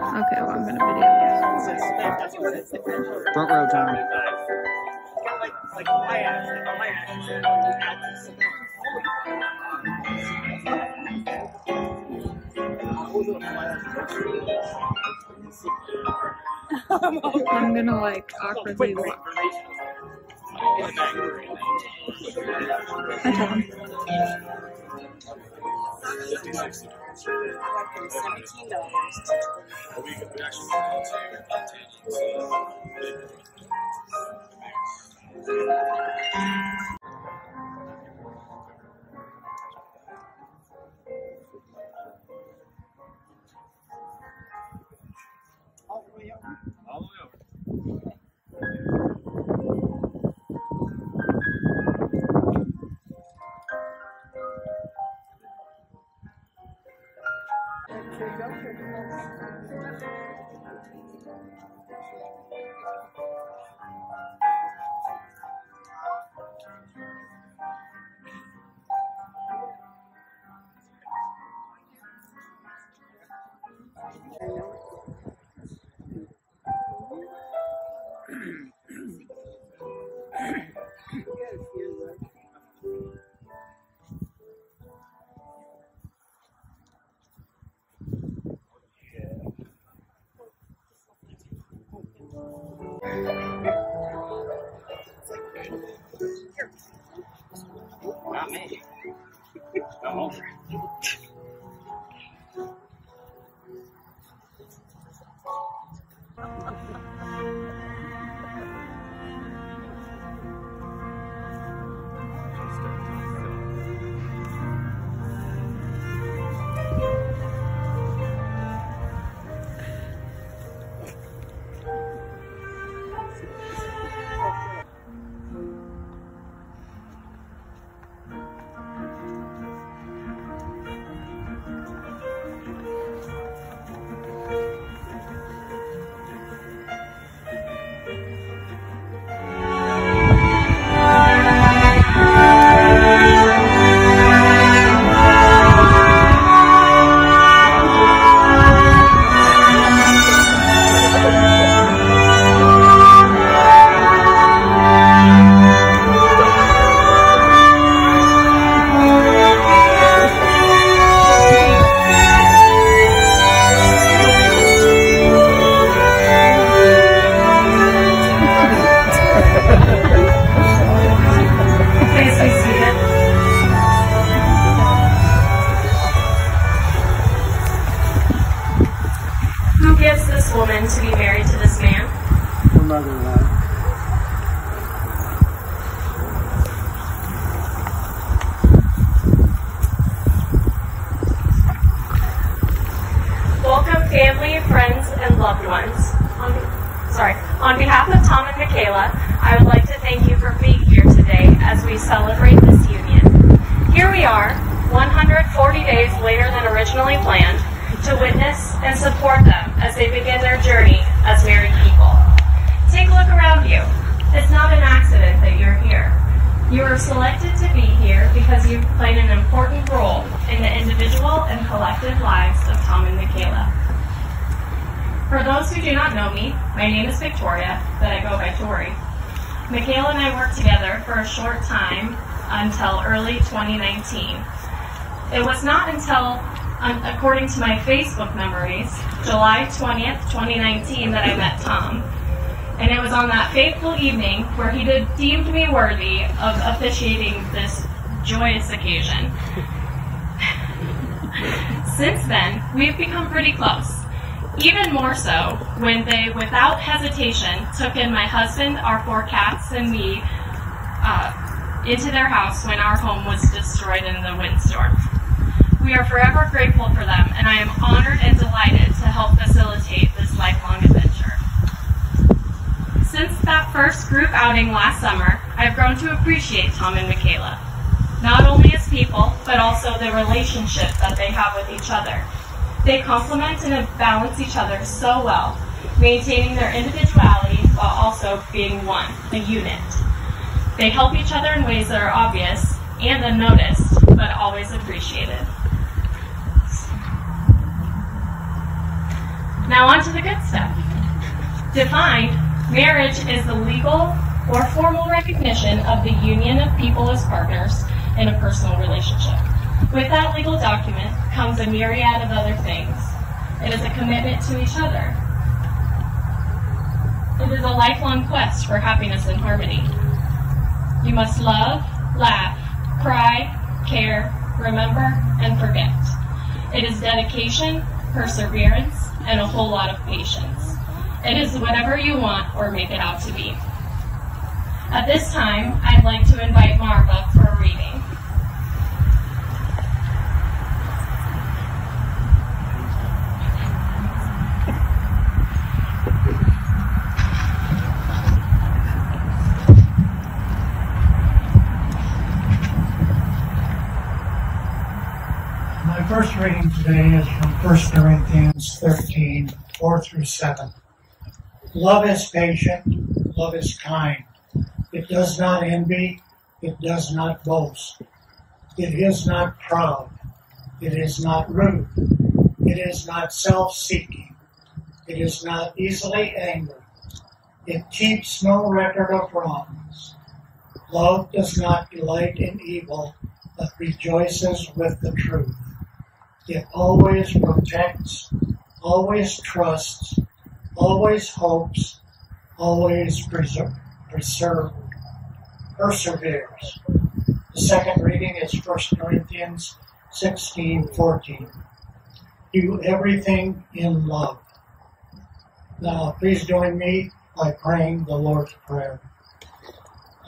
Okay, well, I'm gonna video this. Front row time. I'm gonna like, like my accent, to gonna like awkwardly walk. Hi, Tom. Not Thank. Gives this woman to be married to this man? Her mother-in-law. Welcome, family, friends, and loved ones. On, sorry. On behalf of Tom and Michaela, I would like to thank you for being here today as we celebrate this union. Here we are, 140 days later than originally planned, to witness and support them as they begin their journey as married people. Take a look around you. It's not an accident that you're here. You are selected to be here because you've played an important role in the individual and collective lives of Tom and Michaela. For those who do not know me, my name is Victoria, but I go by Tori. Michaela and I worked together for a short time until early 2019. It was not until, um, according to my Facebook memories, July 20th, 2019 that I met Tom. And it was on that fateful evening where he did, deemed me worthy of officiating this joyous occasion. Since then, we've become pretty close. Even more so when they, without hesitation, took in my husband, our four cats, and me uh, into their house when our home was destroyed in the windstorm. We are forever grateful for them, and I am honored and delighted to help facilitate this lifelong adventure. Since that first group outing last summer, I've grown to appreciate Tom and Michaela. Not only as people, but also the relationship that they have with each other. They complement and balance each other so well, maintaining their individuality while also being one, a unit. They help each other in ways that are obvious and unnoticed, but always appreciated. Now on to the good stuff. Defined, marriage is the legal or formal recognition of the union of people as partners in a personal relationship. With that legal document comes a myriad of other things. It is a commitment to each other. It is a lifelong quest for happiness and harmony. You must love, laugh, cry, care, remember, and forget. It is dedication, perseverance, and a whole lot of patience. It is whatever you want or make it out to be. At this time, I'd like to invite Marva for a reading. My first reading today is 1 Corinthians 13, 4 through 7. Love is patient, love is kind. It does not envy, it does not boast. It is not proud, it is not rude, it is not self-seeking, it is not easily angered. It keeps no record of wrongs. Love does not delight in evil, but rejoices with the truth. It always protects, always trusts, always hopes, always preserve, preserve, perseveres. The second reading is 1 Corinthians 16, 14. Do everything in love. Now, please join me by praying the Lord's Prayer.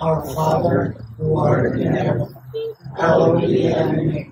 Our Father, who art in heaven, hallowed be thy name.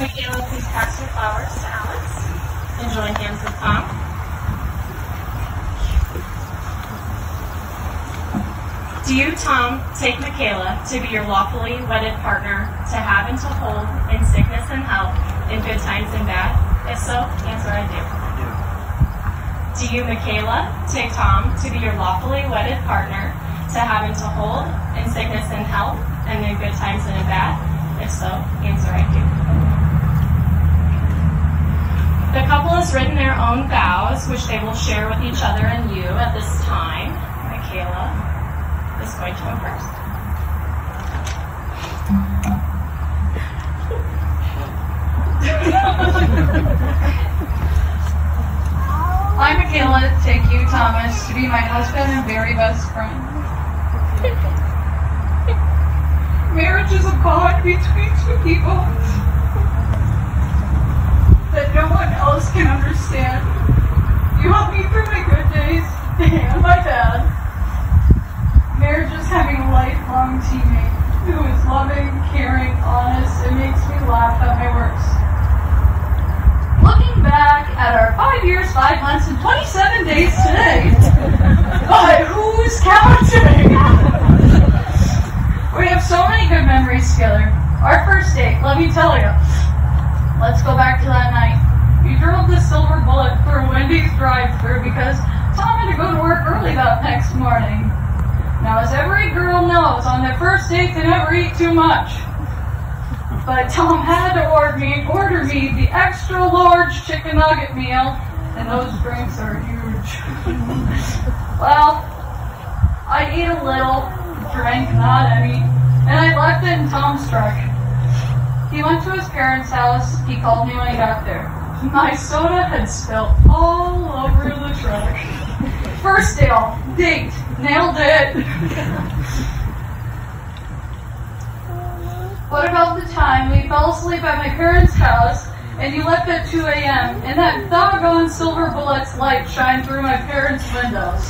Michaela, please pass your flowers to Alex and join hands with. Do you, Tom, take Michaela to be your lawfully wedded partner, to have and to hold in sickness and health, in good times and bad? If so, answer I do. Do you, Michaela, take Tom to be your lawfully wedded partner, to have and to hold in sickness and health, and in good times and in bad? If so, answer I do. The couple has written their own vows, which they will share with each other and you at this time. Michaela is going to go first. I, Michaela, take you, Thomas, to be my husband and very best friend. Marriage is a bond between two people that no one else can understand. You help me through my good days and my bad. Marriage is having a lifelong teammate who is loving, caring, honest, and makes me laugh at my worst. Looking back at our five years, five months, and 27 days today, but who's counting? we have so many good memories together. Our first date, let me tell you. Let's go back to that night. We drove the Silver Bullet through Wendy's drive-through because Tom had to go to work early that next morning. Now, as every girl knows, on their first date, they never eat too much. But Tom had to order me, order me the extra large chicken nugget meal, and those drinks are huge. well, I ate a little, drank not any, and I left it in Tom's truck. He went to his parents' house. He called me when he got there. My soda had spilled all over the truck. First deal, date, nailed it. What about the time we fell asleep at my parents' house and you left at 2 a.m. and that doggone silver bullet's light shined through my parents' windows?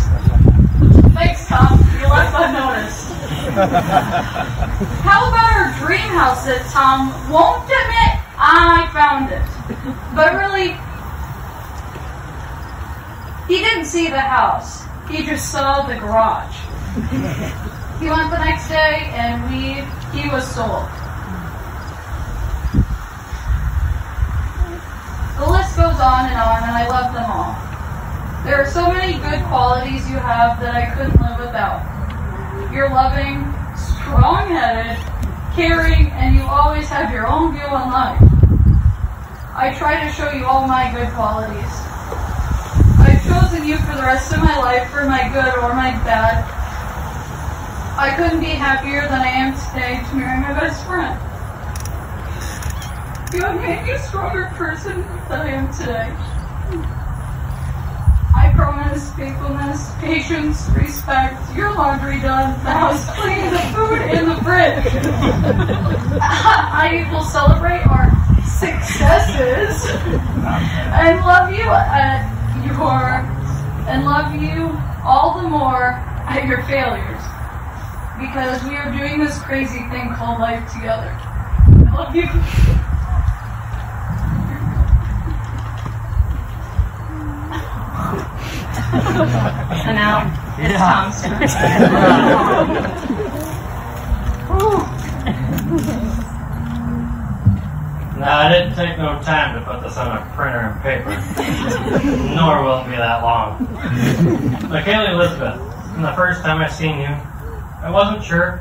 Thanks, Tom. You left unnoticed. How about our dream house that Tom won't admit I found it. But really, he didn't see the house. He just saw the garage. He went the next day and we he was sold. The list goes on and on and I love them all. There are so many good qualities you have that I couldn't live without. You're loving, strong-headed, caring, and you always have your own view on life. I try to show you all my good qualities. I've chosen you for the rest of my life for my good or my bad. I couldn't be happier than I am today to marry my best friend. You have made me a stronger person than I am today. I promise faithfulness, patience, respect, your laundry done, the house clean, the food in the fridge. I will celebrate at your and love you all the more at your failures because we are doing this crazy thing called life together. I love you. So now it's Tom's turn. No, I didn't take no time to put this on a printer and paper. Nor will it be that long. Michaela Elizabeth, from the first time I seen you, I wasn't sure.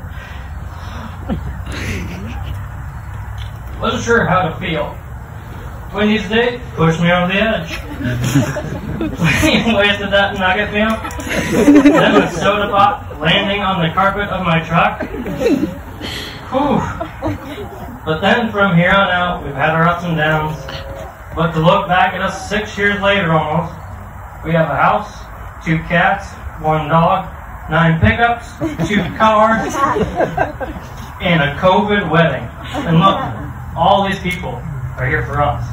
Wasn't sure how to feel. Wendy's date pushed me over the edge. Wasted that nugget meal. Then with soda pop landing on the carpet of my truck. Whew. But then from here on out, we've had our ups and downs. But to look back at us six years later almost, we have a house, two cats, one dog, nine pickups, two cars, and a COVID wedding. And look, all these people are here for us.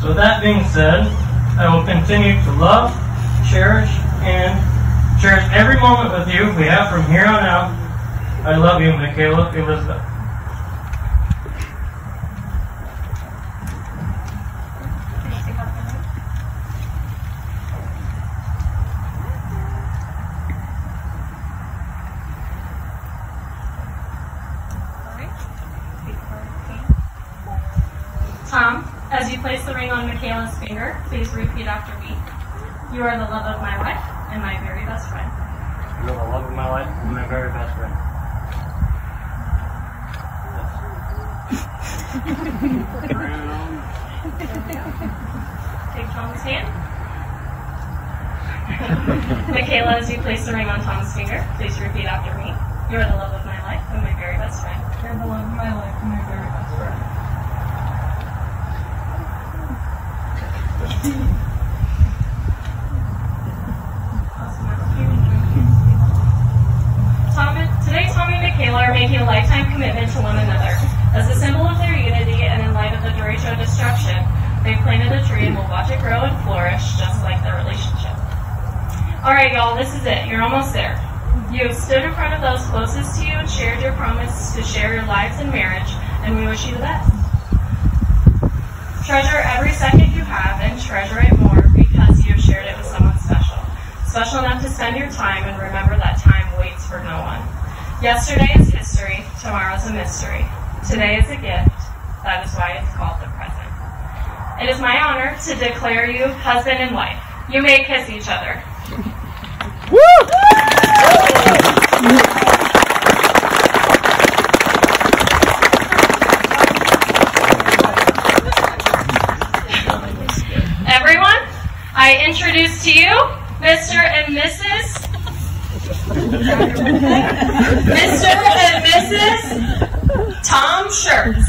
So with that being said, I will continue to love, cherish, and cherish every moment with you we have from here on out. I love you, Michaela Elizabeth. Tom, as you place the ring on Michaela's finger, please repeat after me. You are the love of my life and my very best friend. You're the love of my life and my very best friend. Take Tom's hand. Michaela, as you place the ring on Tom's finger, please repeat after me. You are the love of my life and my very best friend. You're the love of my life and my very best friend. Tom, today, Tom and Michaela are making a lifetime commitment to one another. As a symbol of their unity and in light of the derecho destruction, they've planted a tree and will watch it grow and flourish just like their relationship. Alright, y'all, this is it. You're almost there. You have stood in front of those closest to you and shared your promise to share your lives in marriage, and we wish you the best. Treasure every second you have and treasure it more because you have shared it with someone special. Special enough to spend your time and remember that time waits for no one. Yesterday is history, tomorrow's a mystery. Today is a gift, that is why it's called the present. It is my honor to declare you husband and wife. You may kiss each other. I introduce to you Mr. and Mrs. Mr. and Mrs. Tom Shurtz.